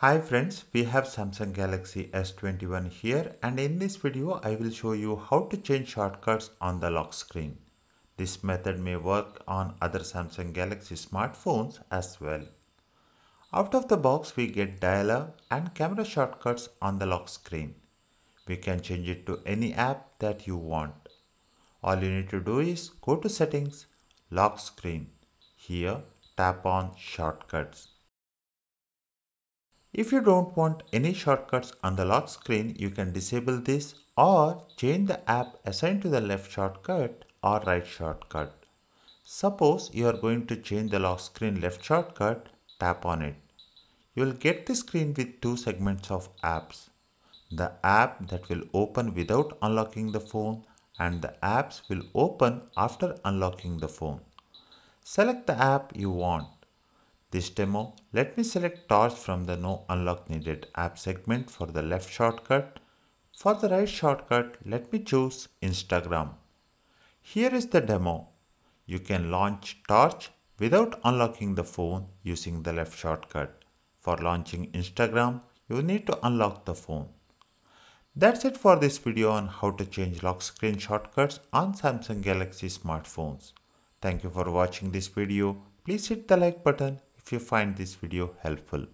Hi friends, we have Samsung Galaxy S21 here and in this video I will show you how to change shortcuts on the lock screen. This method may work on other Samsung Galaxy smartphones as well. Out of the box we get dialer and camera shortcuts on the lock screen. We can change it to any app that you want. All you need to do is go to settings, lock screen. Here tap on shortcuts. If you don't want any shortcuts on the lock screen, you can disable this or change the app assigned to the left shortcut or right shortcut. Suppose you are going to change the lock screen left shortcut, tap on it. You will get the screen with two segments of apps. The app that will open without unlocking the phone and the apps will open after unlocking the phone. Select the app you want this demo, let me select Torch from the No Unlock Needed app segment for the left shortcut. For the right shortcut, let me choose Instagram. Here is the demo. You can launch Torch without unlocking the phone using the left shortcut. For launching Instagram, you need to unlock the phone. That's it for this video on how to change lock screen shortcuts on Samsung Galaxy smartphones. Thank you for watching this video. Please hit the like button if you find this video helpful.